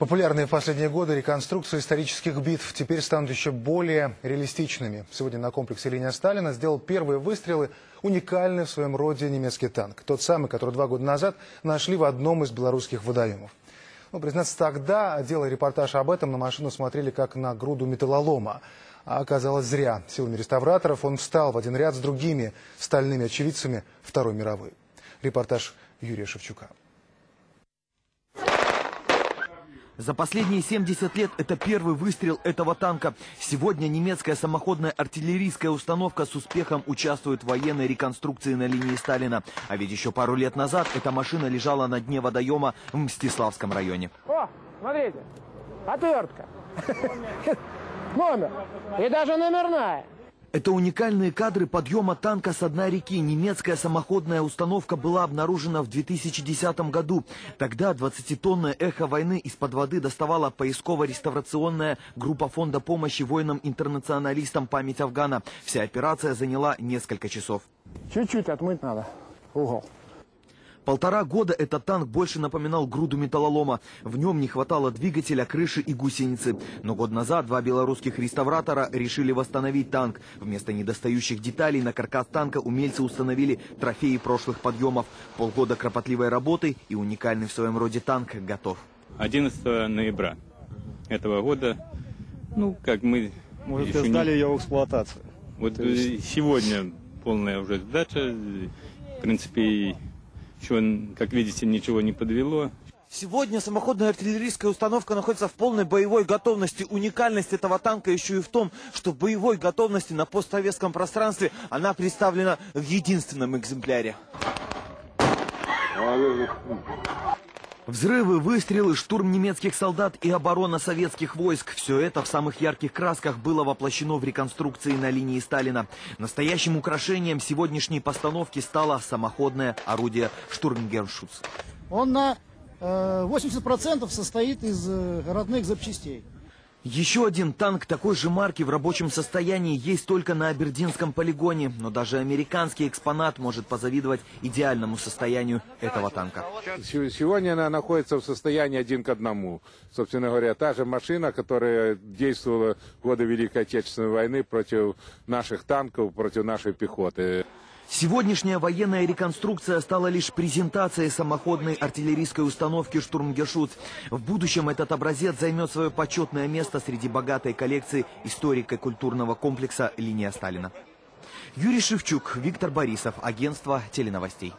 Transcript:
Популярные в последние годы реконструкции исторических битв теперь станут еще более реалистичными. Сегодня на комплексе «Линия Сталина» сделал первые выстрелы уникальный в своем роде немецкий танк. Тот самый, который два года назад нашли в одном из белорусских водоемов. Ну, признаться, тогда, делая репортаж об этом, на машину смотрели как на груду металлолома. А оказалось зря. Силами реставраторов он встал в один ряд с другими стальными очевидцами Второй мировой. Репортаж Юрия Шевчука. За последние 70 лет это первый выстрел этого танка. Сегодня немецкая самоходная артиллерийская установка с успехом участвует в военной реконструкции на линии Сталина. А ведь еще пару лет назад эта машина лежала на дне водоема в Мстиславском районе. О, смотрите, отвертка. Номер. И даже номерная. Это уникальные кадры подъема танка с дна реки. Немецкая самоходная установка была обнаружена в 2010 году. Тогда 20-тонное эхо войны из-под воды доставала поисково-реставрационная группа фонда помощи воинам-интернационалистам «Память Афгана». Вся операция заняла несколько часов. Чуть-чуть отмыть надо угол. Полтора года этот танк больше напоминал груду металлолома. В нем не хватало двигателя, крыши и гусеницы. Но год назад два белорусских реставратора решили восстановить танк. Вместо недостающих деталей на каркас танка умельцы установили трофеи прошлых подъемов. Полгода кропотливой работы и уникальный в своем роде танк готов. 11 ноября этого года, ну, как мы... Может, еще сдали не- ее в эксплуатацию. Вот э, сегодня полная уже сдача. В принципе, еще, как видите, ничего не подвело. Сегодня самоходная артиллерийская установка находится в полной боевой готовности. Уникальность этого танка еще и в том, что в боевой готовности на постсоветском пространстве она представлена в единственном экземпляре. Взрывы, выстрелы, штурм немецких солдат и оборона советских войск – все это в самых ярких красках было воплощено в реконструкции на линии Сталина. Настоящим украшением сегодняшней постановки стало самоходное орудие «Штурмгершутц». Он на э, 80% состоит из э, родных запчастей. Еще один танк такой же марки в рабочем состоянии есть только на Абердинском полигоне. Но даже американский экспонат может позавидовать идеальному состоянию этого танка. Се- Сегодня она находится в состоянии один к одному. Собственно говоря, та же машина, которая действовала в годы Великой Отечественной войны против наших танков, против нашей пехоты. Сегодняшняя военная реконструкция стала лишь презентацией самоходной артиллерийской установки «Штурмгешут». В будущем этот образец займет свое почетное место среди богатой коллекции историко-культурного комплекса «Линия Сталина». Юрий Шевчук, Виктор Борисов, агентство теленовостей.